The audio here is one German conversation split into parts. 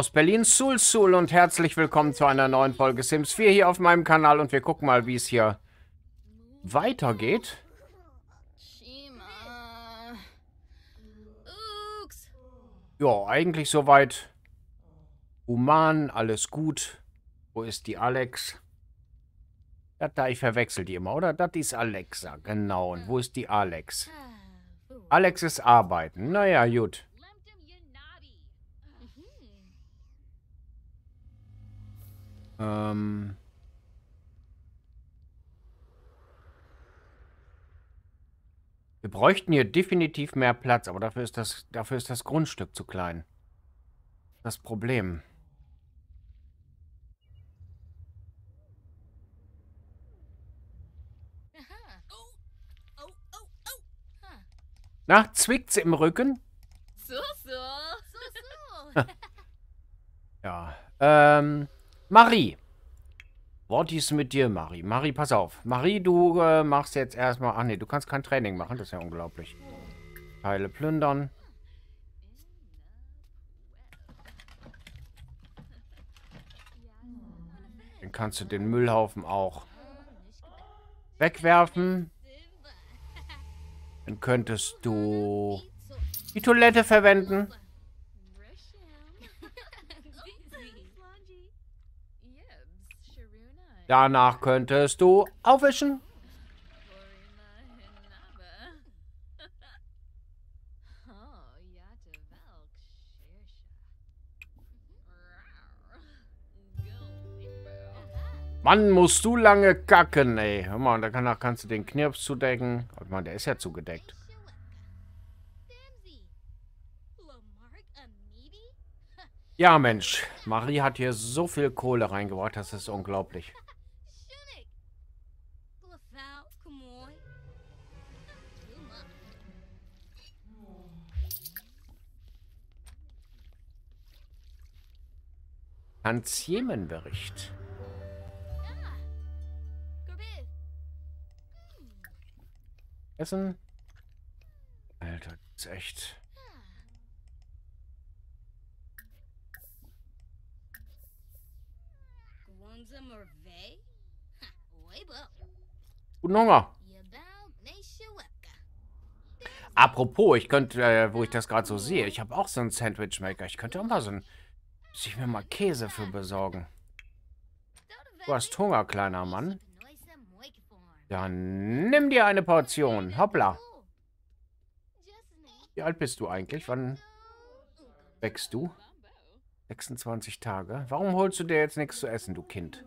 Aus Berlin, Sul Sul und herzlich willkommen zu einer neuen Folge Sims 4 hier auf meinem Kanal und wir gucken mal, wie es hier weitergeht. Ja, eigentlich soweit human, alles gut. Wo ist die Alex? Das da, ich verwechsel die immer, oder? Das ist Alexa, genau. Und wo ist die Alex? Alex ist arbeiten. Naja, gut. Ähm... Wir bräuchten hier definitiv mehr Platz, aber dafür ist das, dafür ist das Grundstück zu klein. Das Problem. Na, zwickt's im Rücken? So, so. so, so. ja, ähm, Marie. Was ist mit dir, Marie? Marie, pass auf. Marie, du äh, machst jetzt erstmal... Ach nee, du kannst kein Training machen. Das ist ja unglaublich. Teile plündern. Dann kannst du den Müllhaufen auch wegwerfen. Dann könntest du die Toilette verwenden. Danach könntest du aufwischen. Mann, musst du lange kacken, ey. Hör mal, danach kannst du den Knirps zudecken. Ich meine, der ist ja zugedeckt. Ja, Mensch. Marie hat hier so viel Kohle reingebracht, das ist unglaublich. Tantiemenbericht. Essen. Alter, das ist echt... Guten Hunger. Apropos, ich könnte, äh, wo ich das gerade so sehe, ich habe auch so einen Sandwichmaker. Ich könnte auch mal so ein muss ich mir mal Käse für besorgen. Du hast Hunger, kleiner Mann. Dann nimm dir eine Portion. Hoppla. Wie alt bist du eigentlich? Wann wächst du? 26 Tage. Warum holst du dir jetzt nichts zu essen, du Kind?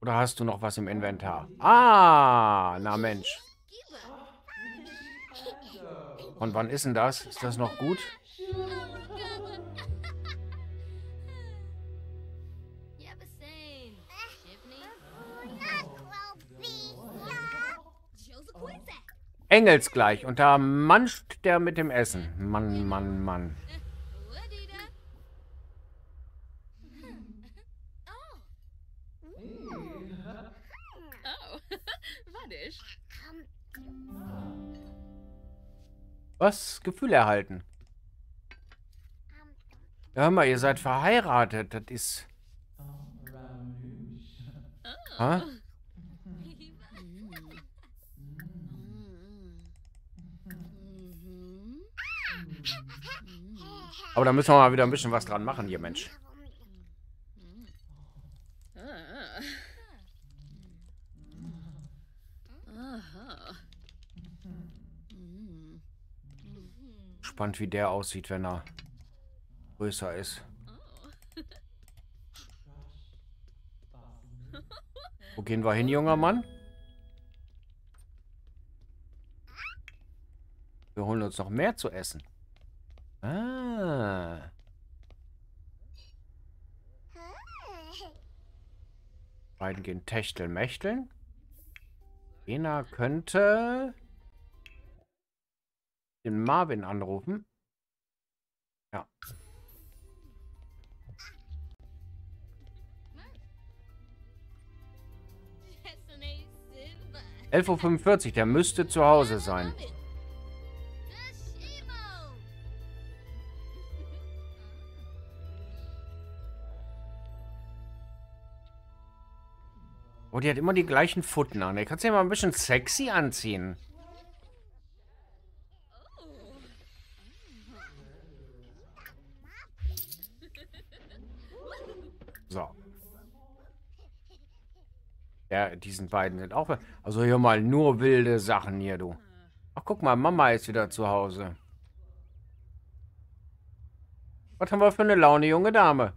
Oder hast du noch was im Inventar? Ah, na Mensch. Und wann ist denn das? Ist das noch gut? Engelsgleich. Und da manscht der mit dem Essen. Mann, Mann, Mann. Was? Gefühl erhalten. hör mal, ihr seid verheiratet. Das ist... Hä? Aber da müssen wir mal wieder ein bisschen was dran machen hier, Mensch. Spannend, wie der aussieht, wenn er größer ist. Wo gehen wir hin, junger Mann? Wir holen uns noch mehr zu essen. Ah. Beiden gehen Techteln, Mächteln. Ena könnte den Marvin anrufen. Ja. Elf Uhr, fünfundvierzig, der müsste zu Hause sein. Oh, die hat immer die gleichen Futten an. Kannst du ja mal ein bisschen sexy anziehen. So. Ja, diesen beiden sind auch... Also hier mal nur wilde Sachen hier, du. Ach, guck mal, Mama ist wieder zu Hause. Was haben wir für eine Laune, junge Dame?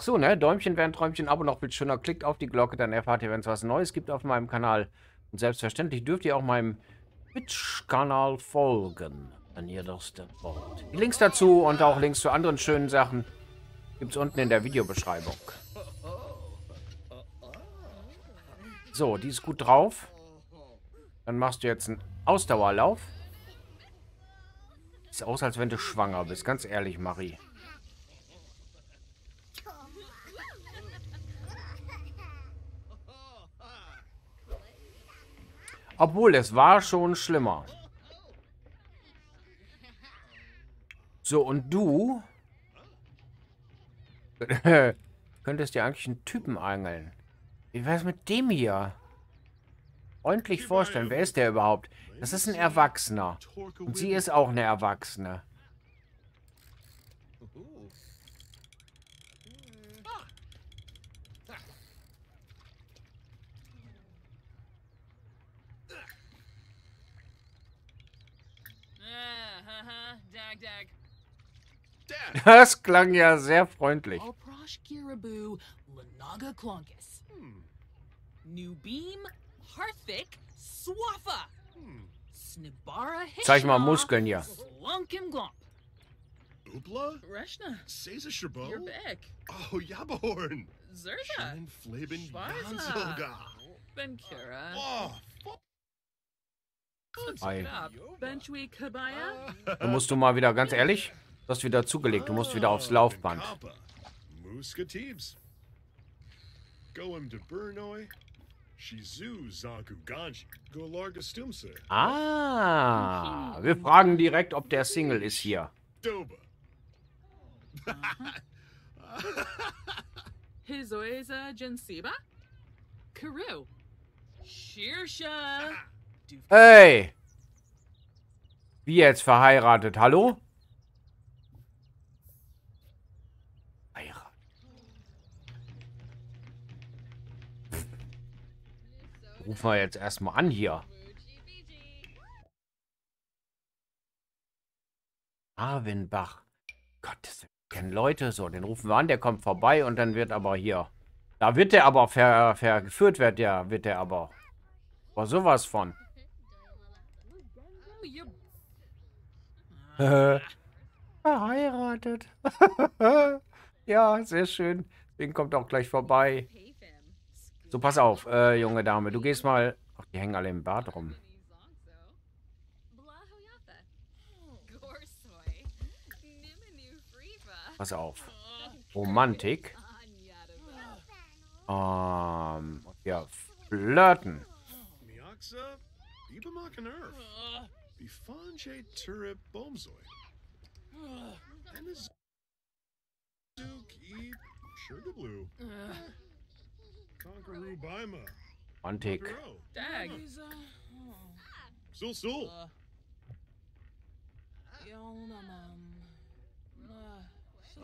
Ach so, ne? Däumchen ein Träumchen, Abo noch viel schöner. Klickt auf die Glocke, dann erfahrt ihr, wenn es was Neues gibt auf meinem Kanal. Und selbstverständlich dürft ihr auch meinem Twitch-Kanal folgen, wenn ihr das denn wollt. Die Links dazu und auch Links zu anderen schönen Sachen gibt es unten in der Videobeschreibung. So, die ist gut drauf. Dann machst du jetzt einen Ausdauerlauf. Sieht aus, als wenn du schwanger bist. Ganz ehrlich, Marie. Obwohl, es war schon schlimmer. So, und du... könntest dir eigentlich einen Typen angeln. Wie wär's mit dem hier? Freundlich vorstellen. Wer ist der überhaupt? Das ist ein Erwachsener. Und sie ist auch eine Erwachsene. Das klang ja sehr freundlich. Zeig mal Muskeln hier. Ubla? Reshna. Seza Sherbo? Yerbek. Oh, Yabahorn. Zerda. Shin Flaben Yanzilga. Benkura. Oh, Ei. Da musst du mal wieder, ganz ehrlich, du hast wieder zugelegt. Du musst wieder aufs Laufband. Ah, wir fragen direkt, ob der Single ist hier. Hizoeza Jensiba? Karu. Shirsha. Hey! Wie jetzt verheiratet? Hallo? Heirat. Rufen wir jetzt erstmal an hier. Arwenbach. Gott, das kennen Leute. So, den rufen wir an, der kommt vorbei und dann wird aber hier. Da wird der aber ver, vergeführt, wird der, wird der aber. War sowas von. Verheiratet. ja, sehr schön. Den kommt auch gleich vorbei. So, pass auf, äh, junge Dame. Du gehst mal... Ach, die hängen alle im Bad rum. Pass auf. Romantik. Ähm, ja, flirten. Ifange Turip Bulmzoid. and the Zuki Sugar Blue. Uh, Conqueror Bima. One take. Dag. Uh, oh. Still, still. Uh,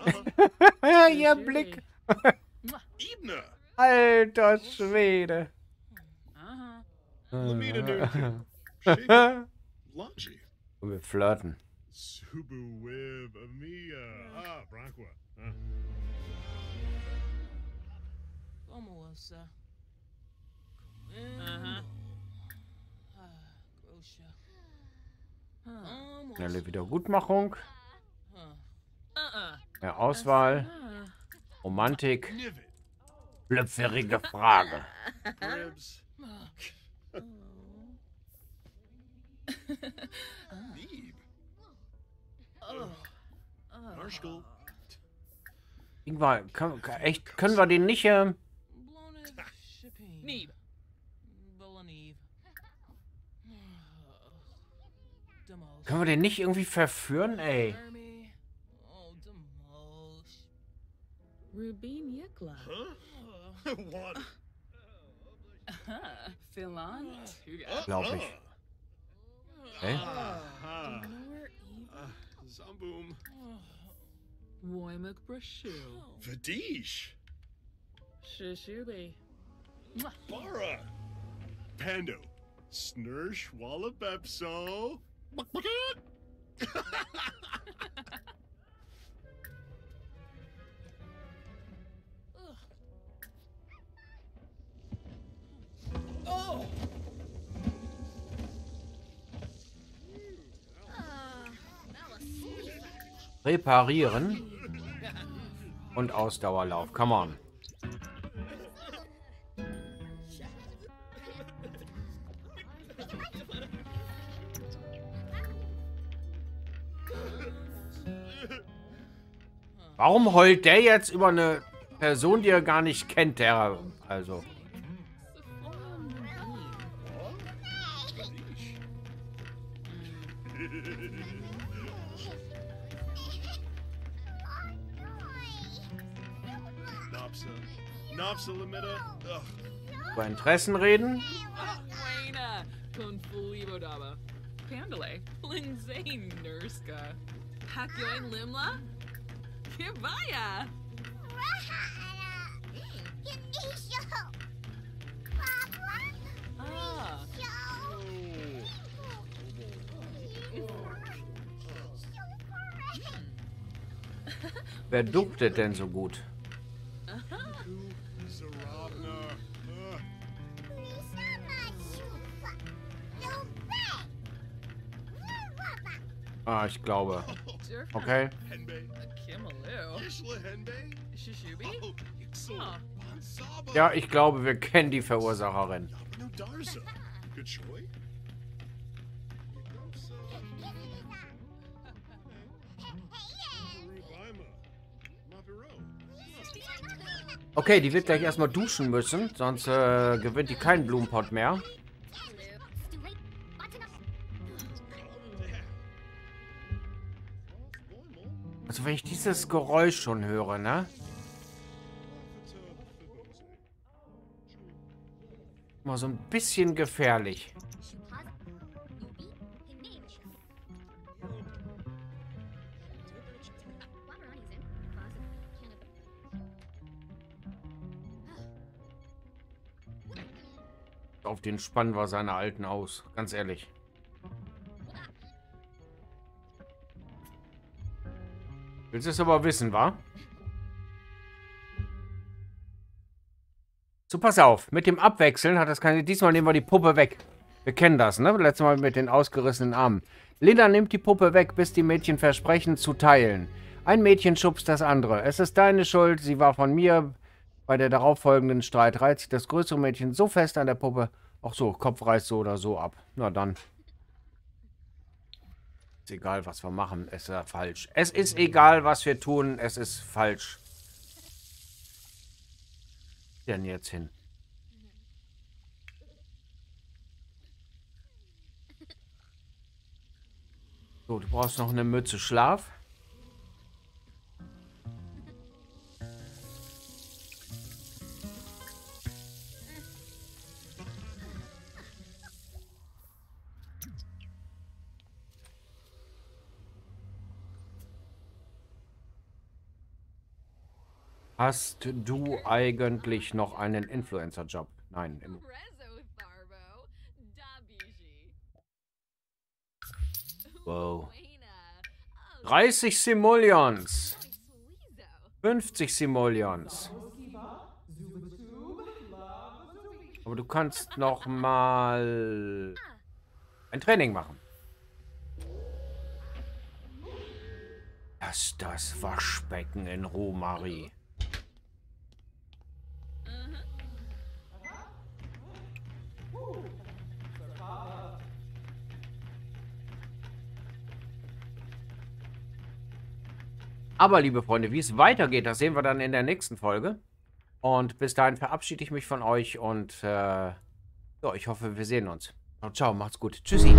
uh-huh. ja, Blick. Alter Schwede. Aha. Lungy. Und wir flirten. Subu Wib Amia. Ah, Branqua. Ah. Schnelle Wiedergutmachung. Ja, Auswahl. Romantik. Blöpferige Frage. Irgendwann, kann, echt, können wir den nicht, ähm... Können wir den nicht irgendwie verführen, ey? Rubin Yikla. Huh? what? Philan Glaub ich. Okay. Zamboom. Woimak Brashu. Vadish. Shishubi. Bara. Pando. Snursh Wallabepso. Reparieren. Und Ausdauerlauf. Come on. Warum heult der jetzt über eine Person, die er gar nicht kennt, der also. Über Interessen reden? Pandale, Lindsay Nurska, Hakyoin Limla, Kibaya. Wer duftet denn so gut? Ah, ich glaube. Okay. Ja, ich glaube, wir kennen die Verursacherin. Okay, die wird gleich erstmal duschen müssen, sonst äh, gewinnt die keinen Blumenpott mehr. Also wenn ich dieses Geräusch schon höre, ne? Mal so ein bisschen gefährlich. Auf den Spann war seine alten aus, ganz ehrlich. Willst du es aber wissen, wa? So, pass auf. Mit dem Abwechseln hat das keine... Diesmal nehmen wir die Puppe weg. Wir kennen das, ne? Letztes Mal mit den ausgerissenen Armen. Linda nimmt die Puppe weg, bis die Mädchen versprechen zu teilen. Ein Mädchen schubst das andere. Es ist deine Schuld, sie war von mir. Bei der darauffolgenden Streit reizt sich das größere Mädchen so fest an der Puppe. Ach so, Kopf reißt so oder so ab. Na dann. Ist egal, was wir machen. Es ist falsch. Es ist egal, was wir tun. Es ist falsch. Denn jetzt hin. So, du brauchst noch eine Mütze Schlaf. Hast du eigentlich noch einen Influencer-Job? Nein. Im 30 Simoleons. 50 Simoleons. Aber du kannst noch mal ein Training machen. Lass das Waschbecken in Ruhe, Marie. Aber, liebe Freunde, wie es weitergeht, das sehen wir dann in der nächsten Folge. Und bis dahin verabschiede ich mich von euch und äh, ja, ich hoffe, wir sehen uns. Ciao, ciao, macht's gut. Tschüssi.